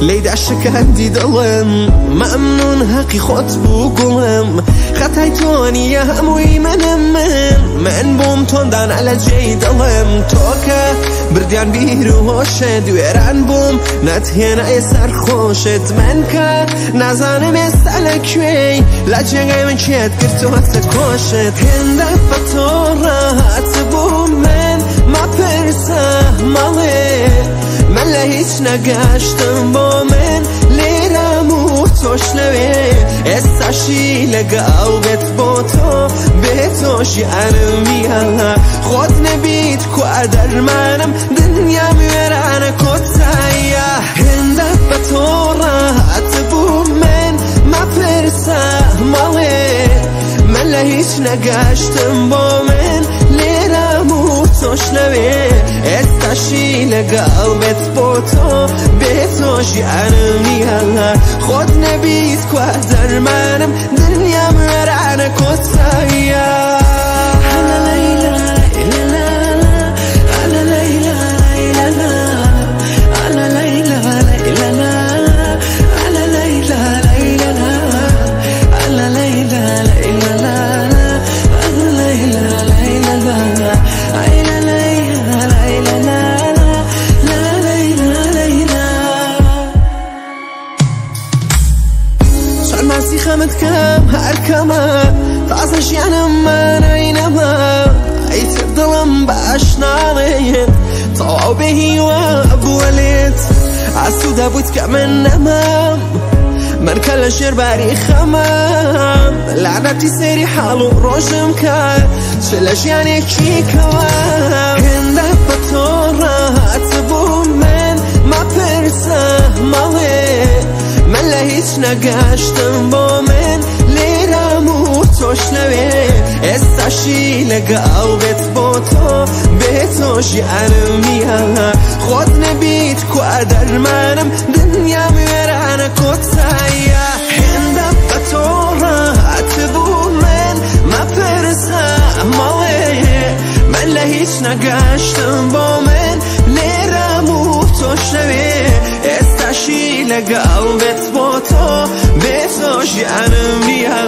لی دشکندی دڵم مەمنون هەقی خۆت بوو گوڵم خەتای تۆنیە هەمووی منم من من بووم تۆندان لە جێی دڵم تۆکە بردیان بیر و هۆشت وێران بووم نەتهێنای سەرخۆشت من کە نازانم ئێستا لەکوێی لە جێگای من چێت کردوەتە کۆشت هێندە بە تۆ ڕاهات بووم نەگەشتم بۆ من لێرەم و تۆش لەوێ ئێستاشی لەگەڵ بێت بۆ تۆ بێت تۆشی ئەرمیە خۆت نەبیت کو دەرمانم دنیا وێرانە کۆتایە هێندە بە تۆ ڕاهات بوو من مەپرسە مەڵێ من لە هیچ نەگەشتم بۆ من ئێستاشی لەگەڵ بێت بۆ تۆ بێت تۆژی ئەرمیە خۆت نەبیت کوە دەرمانم دنیام وێرانە کۆتایە خمتكم هركما تاسش ينم من عينما عيت الظلم بأش ناضي طوبه وأبو وليت عسود ابوت كمن نمام من كل شير باري خمام. لعنتي سيري حالو روشم كار شلش يعني كي كوام. هنده بطور راحت من. ما برسه مالي من لهيش نقاشتم با تۆش لەوێ ئێستاشی لەگەڵ بێت بۆ تۆ بێت تۆژی ئەرمیە خۆت نەبیت کو دەرمانم دنیام وێرانە کۆتایە هێندە بە تۆ ڕاهات بوو من مەپرسە مەڵێ من لە هیچ نەگەشتم ئێستاشی لەگەڵ بێت بۆ تۆ بێت تۆژی ئەرمیە